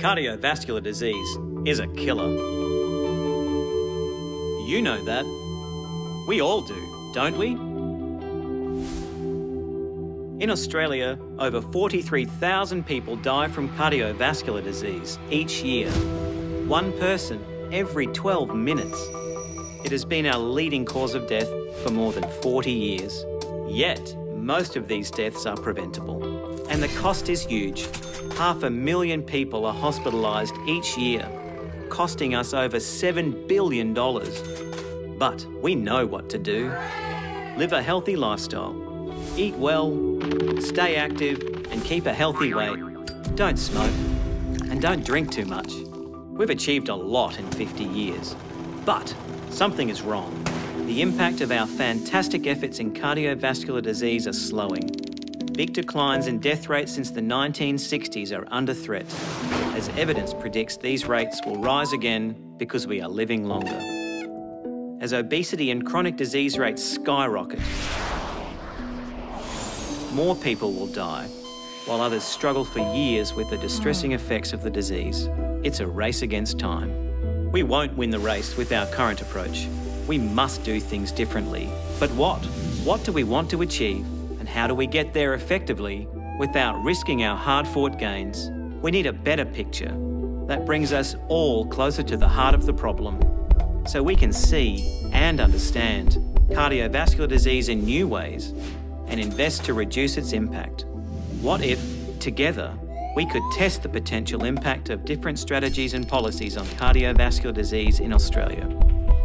Cardiovascular disease is a killer. You know that. We all do, don't we? In Australia, over 43,000 people die from cardiovascular disease each year. One person every 12 minutes. It has been our leading cause of death for more than 40 years. Yet, most of these deaths are preventable. And the cost is huge. Half a million people are hospitalised each year, costing us over $7 billion. But we know what to do. Live a healthy lifestyle. Eat well, stay active, and keep a healthy weight. Don't smoke, and don't drink too much. We've achieved a lot in 50 years. But something is wrong. The impact of our fantastic efforts in cardiovascular disease are slowing. Big declines in death rates since the 1960s are under threat, as evidence predicts these rates will rise again because we are living longer. As obesity and chronic disease rates skyrocket, more people will die, while others struggle for years with the distressing effects of the disease. It's a race against time. We won't win the race with our current approach. We must do things differently. But what? What do we want to achieve? And how do we get there effectively without risking our hard fought gains? We need a better picture that brings us all closer to the heart of the problem so we can see and understand cardiovascular disease in new ways and invest to reduce its impact. What if, together, we could test the potential impact of different strategies and policies on cardiovascular disease in Australia?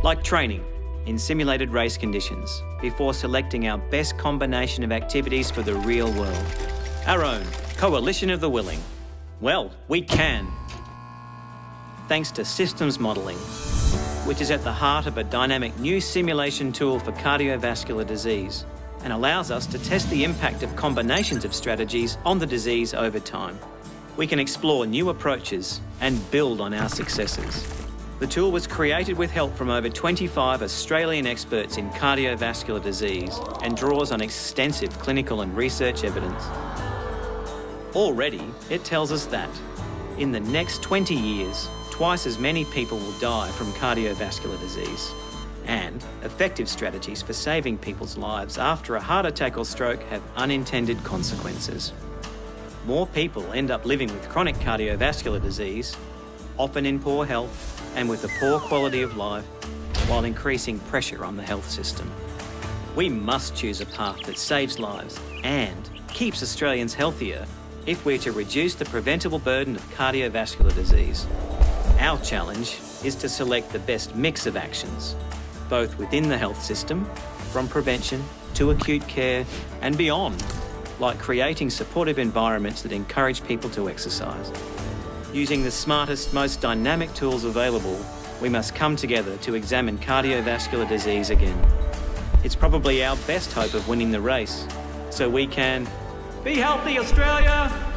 Like training in simulated race conditions before selecting our best combination of activities for the real world. Our own Coalition of the Willing. Well, we can. Thanks to systems modelling, which is at the heart of a dynamic new simulation tool for cardiovascular disease and allows us to test the impact of combinations of strategies on the disease over time. We can explore new approaches and build on our successes. The tool was created with help from over 25 Australian experts in cardiovascular disease and draws on extensive clinical and research evidence. Already, it tells us that in the next 20 years, twice as many people will die from cardiovascular disease. And effective strategies for saving people's lives after a heart attack or stroke have unintended consequences. More people end up living with chronic cardiovascular disease, often in poor health and with a poor quality of life, while increasing pressure on the health system. We must choose a path that saves lives and keeps Australians healthier if we're to reduce the preventable burden of cardiovascular disease. Our challenge is to select the best mix of actions both within the health system, from prevention to acute care and beyond, like creating supportive environments that encourage people to exercise. Using the smartest, most dynamic tools available, we must come together to examine cardiovascular disease again. It's probably our best hope of winning the race, so we can be healthy, Australia!